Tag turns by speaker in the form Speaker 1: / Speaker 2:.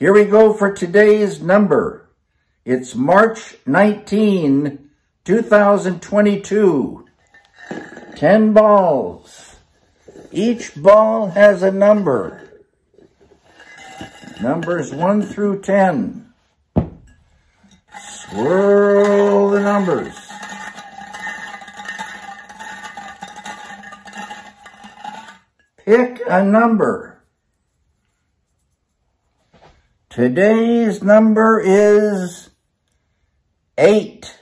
Speaker 1: Here we go for today's number. It's March 19, 2022. 10 balls. Each ball has a number. Numbers 1 through 10. Swirl the numbers. Pick a number. Today's number is 8.